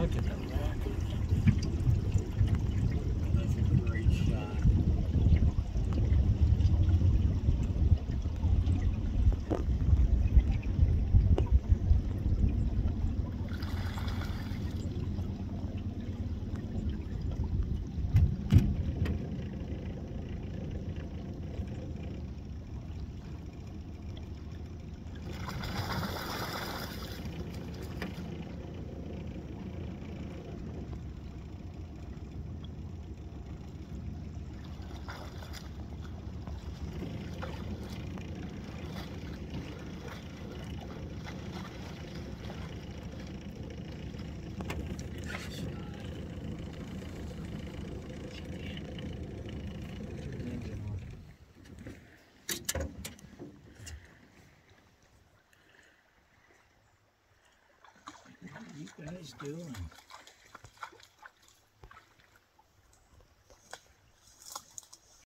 bunlar ki? You guys doing?